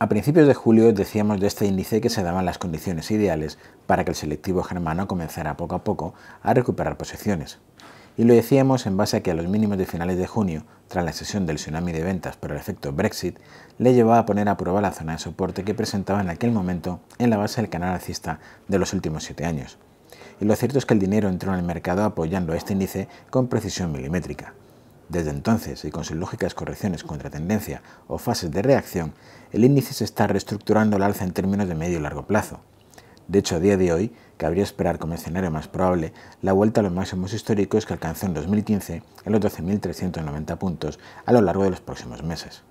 A principios de julio decíamos de este índice que se daban las condiciones ideales para que el selectivo germano comenzara poco a poco a recuperar posiciones. Y lo decíamos en base a que a los mínimos de finales de junio, tras la sesión del tsunami de ventas por el efecto Brexit, le llevaba a poner a prueba la zona de soporte que presentaba en aquel momento en la base del canal alcista de los últimos siete años. Y lo cierto es que el dinero entró en el mercado apoyando este índice con precisión milimétrica. Desde entonces, y con sus lógicas correcciones contra tendencia o fases de reacción, el índice se está reestructurando al alza en términos de medio y largo plazo. De hecho, a día de hoy, cabría esperar como escenario más probable la vuelta a los máximos históricos que alcanzó en 2015 en los 12.390 puntos a lo largo de los próximos meses.